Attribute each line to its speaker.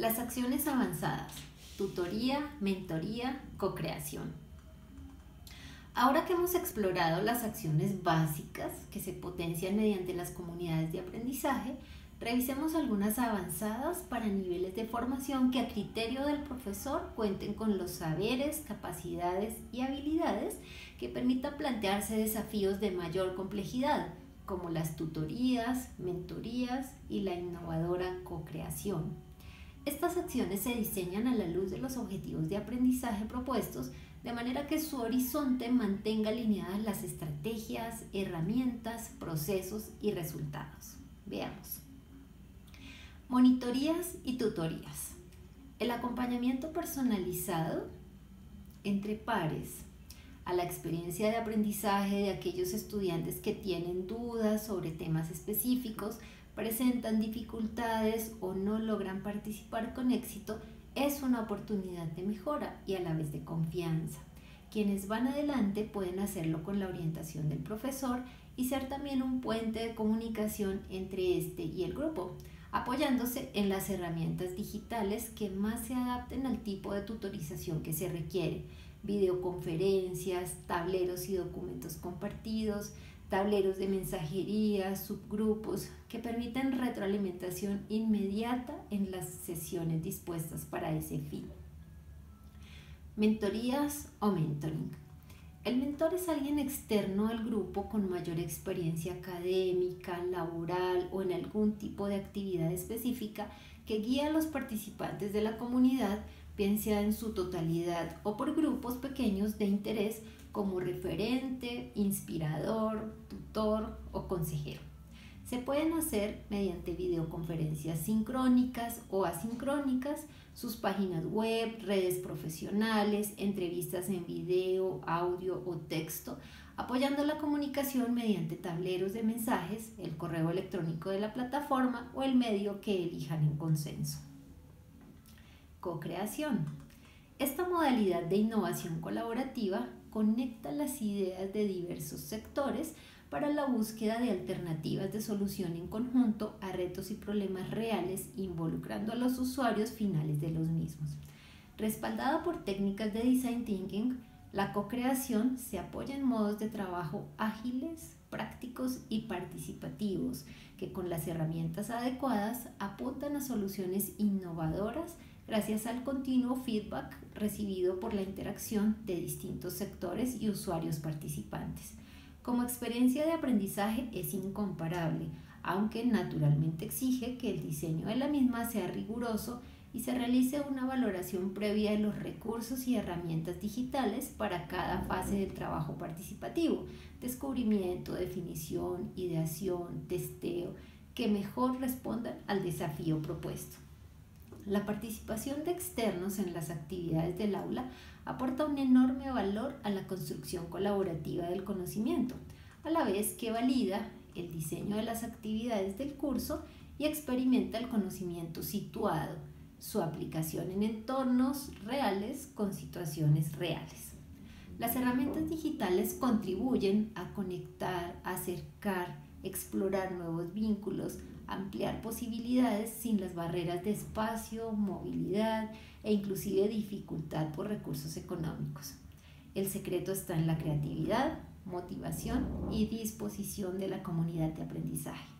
Speaker 1: Las acciones avanzadas, tutoría, mentoría, co-creación. Ahora que hemos explorado las acciones básicas que se potencian mediante las comunidades de aprendizaje, revisemos algunas avanzadas para niveles de formación que a criterio del profesor cuenten con los saberes, capacidades y habilidades que permitan plantearse desafíos de mayor complejidad, como las tutorías, mentorías y la innovadora co-creación. Estas acciones se diseñan a la luz de los objetivos de aprendizaje propuestos, de manera que su horizonte mantenga alineadas las estrategias, herramientas, procesos y resultados. Veamos. Monitorías y tutorías. El acompañamiento personalizado entre pares a la experiencia de aprendizaje de aquellos estudiantes que tienen dudas sobre temas específicos presentan dificultades o no logran participar con éxito, es una oportunidad de mejora y a la vez de confianza. Quienes van adelante pueden hacerlo con la orientación del profesor y ser también un puente de comunicación entre este y el grupo, apoyándose en las herramientas digitales que más se adapten al tipo de tutorización que se requiere, videoconferencias, tableros y documentos compartidos, tableros de mensajería, subgrupos que permiten retroalimentación inmediata en las sesiones dispuestas para ese fin. Mentorías o mentoring. El mentor es alguien externo al grupo con mayor experiencia académica, laboral o en algún tipo de actividad específica que guía a los participantes de la comunidad, bien sea en su totalidad o por grupos pequeños de interés como referente, inspirador, tutor o consejero. Se pueden hacer mediante videoconferencias sincrónicas o asincrónicas, sus páginas web, redes profesionales, entrevistas en video, audio o texto, apoyando la comunicación mediante tableros de mensajes, el correo electrónico de la plataforma o el medio que elijan en consenso. Co-creación. Esta modalidad de innovación colaborativa conecta las ideas de diversos sectores para la búsqueda de alternativas de solución en conjunto a retos y problemas reales involucrando a los usuarios finales de los mismos. Respaldada por técnicas de design thinking, la co-creación se apoya en modos de trabajo ágiles, prácticos y participativos que con las herramientas adecuadas apuntan a soluciones innovadoras gracias al continuo feedback recibido por la interacción de distintos sectores y usuarios participantes. Como experiencia de aprendizaje es incomparable, aunque naturalmente exige que el diseño de la misma sea riguroso y se realice una valoración previa de los recursos y herramientas digitales para cada fase del trabajo participativo, descubrimiento, definición, ideación, testeo, que mejor respondan al desafío propuesto. La participación de externos en las actividades del aula aporta un enorme valor a la construcción colaborativa del conocimiento, a la vez que valida el diseño de las actividades del curso y experimenta el conocimiento situado, su aplicación en entornos reales con situaciones reales. Las herramientas digitales contribuyen a conectar, acercar, explorar nuevos vínculos, ampliar posibilidades sin las barreras de espacio, movilidad e inclusive dificultad por recursos económicos. El secreto está en la creatividad, motivación y disposición de la comunidad de aprendizaje.